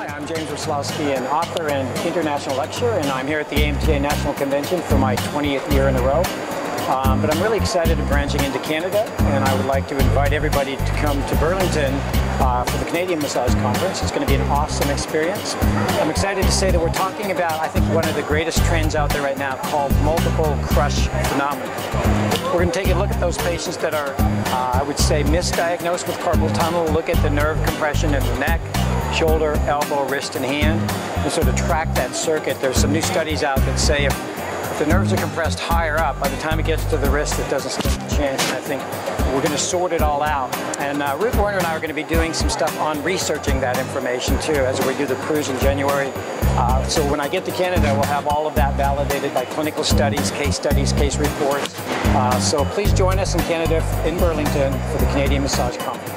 Hi, I'm James Waslaski, an author and international lecturer, and I'm here at the AMTA National Convention for my 20th year in a row. Um, but I'm really excited to branching into Canada, and I would like to invite everybody to come to Burlington uh, for the Canadian Massage Conference. It's going to be an awesome experience. I'm excited to say that we're talking about, I think, one of the greatest trends out there right now called multiple crush phenomenon. We're going to take a look at those patients that are, uh, I would say, misdiagnosed with carpal tunnel, look at the nerve compression in the neck, shoulder, elbow, wrist, and hand, and sort of track that circuit. There's some new studies out that say if the nerves are compressed higher up, by the time it gets to the wrist, it doesn't stand a chance. And I think we're going to sort it all out. And uh, Ruth Werner and I are going to be doing some stuff on researching that information too as we do the cruise in January. Uh, so when I get to Canada, we'll have all of that validated by clinical studies, case studies, case reports. Uh, so please join us in Canada, in Burlington, for the Canadian Massage Conference.